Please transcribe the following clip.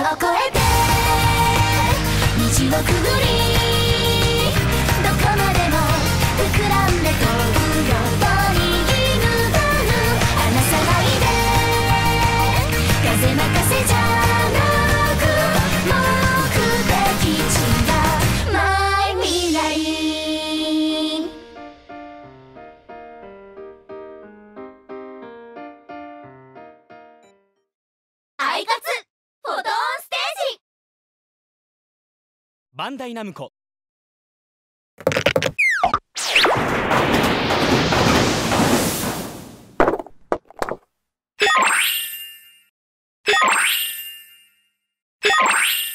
を越えて虹をくぐりどこまでも膨らんで飛ぶように犬がぬ離さないで風任せじゃ快つフォトンステージ。バンダイナムコ。you